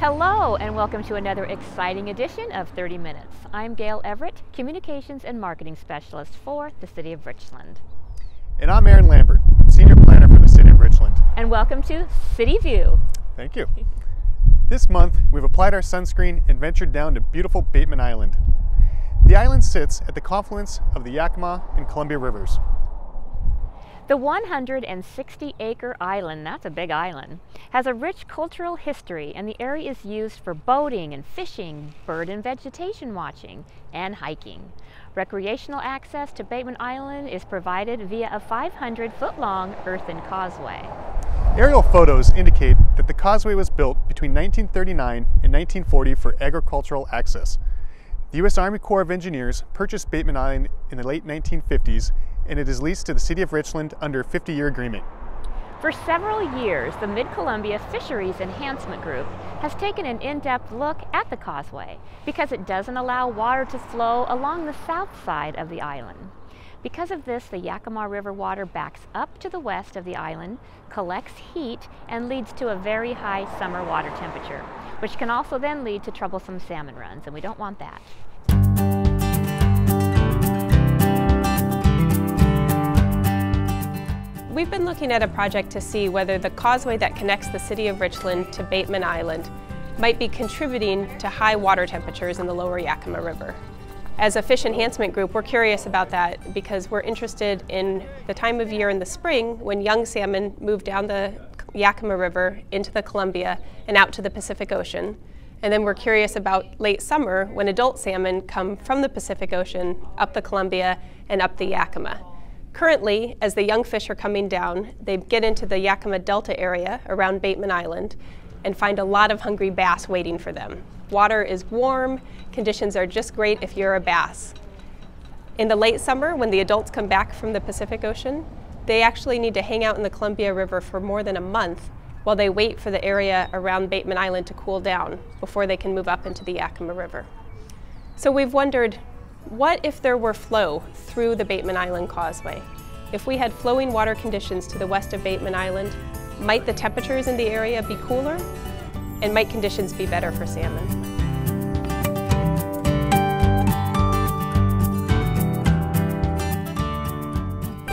Hello and welcome to another exciting edition of 30 Minutes. I'm Gail Everett, Communications and Marketing Specialist for the City of Richland. And I'm Aaron Lambert, Senior Planner for the City of Richland. And welcome to City View. Thank you. This month, we've applied our sunscreen and ventured down to beautiful Bateman Island. The island sits at the confluence of the Yakima and Columbia Rivers. The 160 acre island, that's a big island, has a rich cultural history and the area is used for boating and fishing, bird and vegetation watching, and hiking. Recreational access to Bateman Island is provided via a 500 foot long earthen causeway. Aerial photos indicate that the causeway was built between 1939 and 1940 for agricultural access. The U.S. Army Corps of Engineers purchased Bateman Island in the late 1950s and it is leased to the City of Richland under a 50-year agreement. For several years, the Mid-Columbia Fisheries Enhancement Group has taken an in-depth look at the causeway because it doesn't allow water to flow along the south side of the island. Because of this, the Yakima River water backs up to the west of the island, collects heat, and leads to a very high summer water temperature, which can also then lead to troublesome salmon runs, and we don't want that. We've been looking at a project to see whether the causeway that connects the city of Richland to Bateman Island might be contributing to high water temperatures in the lower Yakima River. As a fish enhancement group, we're curious about that because we're interested in the time of year in the spring when young salmon move down the Yakima River into the Columbia and out to the Pacific Ocean. And then we're curious about late summer when adult salmon come from the Pacific Ocean up the Columbia and up the Yakima. Currently, as the young fish are coming down, they get into the Yakima Delta area around Bateman Island and find a lot of hungry bass waiting for them. Water is warm, conditions are just great if you're a bass. In the late summer, when the adults come back from the Pacific Ocean, they actually need to hang out in the Columbia River for more than a month while they wait for the area around Bateman Island to cool down before they can move up into the Yakima River. So we've wondered, what if there were flow through the Bateman Island Causeway? If we had flowing water conditions to the west of Bateman Island, might the temperatures in the area be cooler? And might conditions be better for salmon?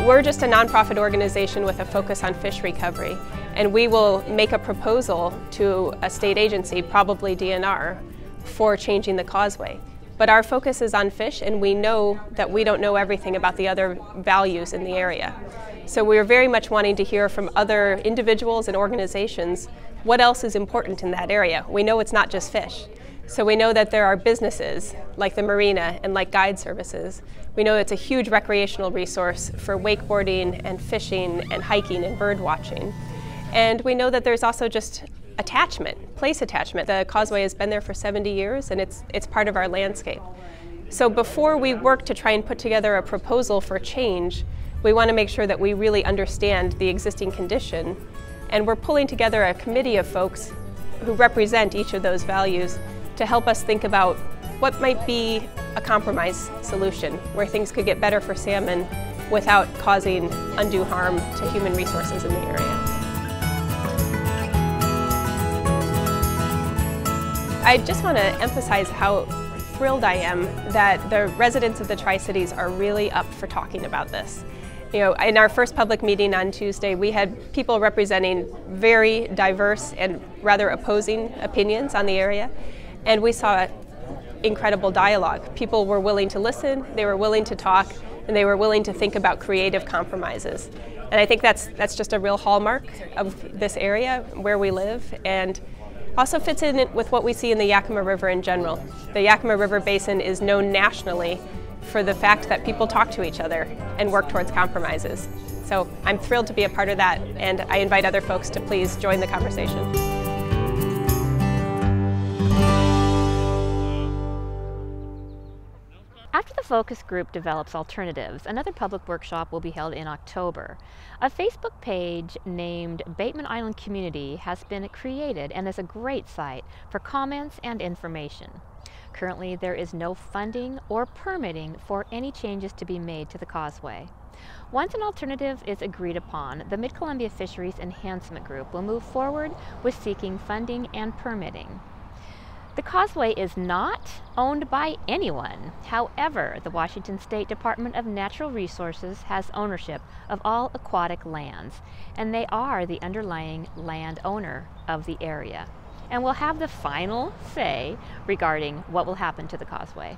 We're just a nonprofit organization with a focus on fish recovery, and we will make a proposal to a state agency, probably DNR, for changing the causeway. But our focus is on fish, and we know that we don't know everything about the other values in the area. So we're very much wanting to hear from other individuals and organizations what else is important in that area. We know it's not just fish. So we know that there are businesses like the marina and like guide services. We know it's a huge recreational resource for wakeboarding and fishing and hiking and bird watching. And we know that there's also just attachment, place attachment. The causeway has been there for 70 years and it's, it's part of our landscape. So before we work to try and put together a proposal for change, we want to make sure that we really understand the existing condition and we're pulling together a committee of folks who represent each of those values to help us think about what might be a compromise solution where things could get better for salmon without causing undue harm to human resources in the area. I just want to emphasize how thrilled I am that the residents of the Tri-Cities are really up for talking about this. You know, in our first public meeting on Tuesday, we had people representing very diverse and rather opposing opinions on the area, and we saw incredible dialogue. People were willing to listen, they were willing to talk, and they were willing to think about creative compromises. And I think that's, that's just a real hallmark of this area where we live. and also fits in with what we see in the Yakima River in general. The Yakima River Basin is known nationally for the fact that people talk to each other and work towards compromises. So I'm thrilled to be a part of that and I invite other folks to please join the conversation. After the focus group develops alternatives, another public workshop will be held in October. A Facebook page named Bateman Island Community has been created and is a great site for comments and information. Currently, there is no funding or permitting for any changes to be made to the causeway. Once an alternative is agreed upon, the Mid-Columbia Fisheries Enhancement Group will move forward with seeking funding and permitting. The causeway is not owned by anyone. However, the Washington State Department of Natural Resources has ownership of all aquatic lands, and they are the underlying land owner of the area and will have the final say regarding what will happen to the causeway.